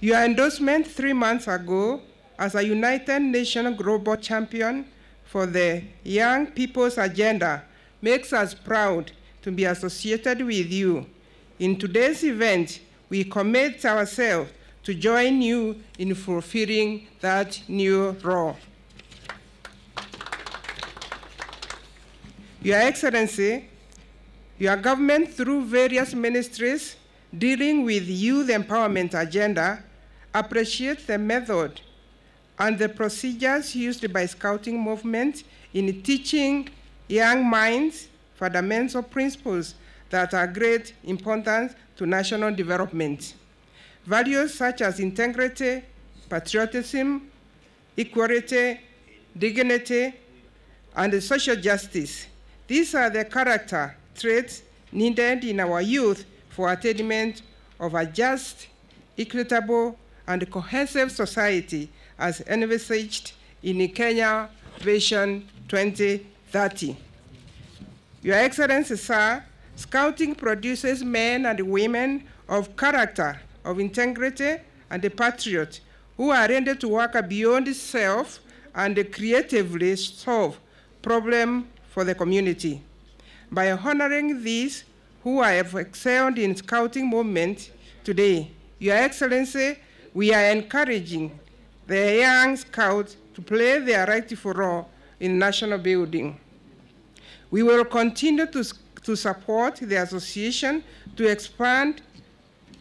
Your endorsement three months ago as a United Nations Global Champion for the Young People's Agenda makes us proud to be associated with you. In today's event, we commit ourselves to join you in fulfilling that new role. Your Excellency, your government through various ministries dealing with youth empowerment agenda appreciate the method and the procedures used by scouting movement in teaching young minds fundamental principles that are great importance to national development. Values such as integrity, patriotism, equality, dignity, and social justice. These are the character traits needed in our youth for attainment of a just, equitable, and cohesive society as envisaged in Kenya Vision 2030. Your Excellency, sir, Scouting produces men and women of character, of integrity, and a patriot who are ready to work beyond self and creatively solve problems for the community. By honoring these who have excelled in scouting movement today, Your Excellency, we are encouraging the young scouts to play their rightful role in national building. We will continue to, to support the association to expand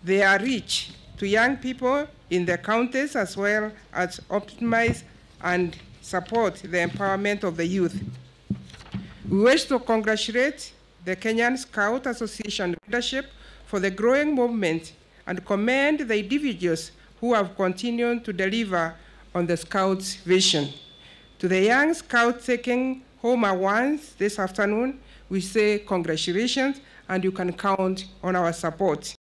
their reach to young people in the counties as well as optimize and support the empowerment of the youth. We wish to congratulate the Kenyan Scout Association leadership for the growing movement and commend the individuals who have continued to deliver on the Scouts' vision. To the young Scouts taking home awards this afternoon, we say congratulations and you can count on our support.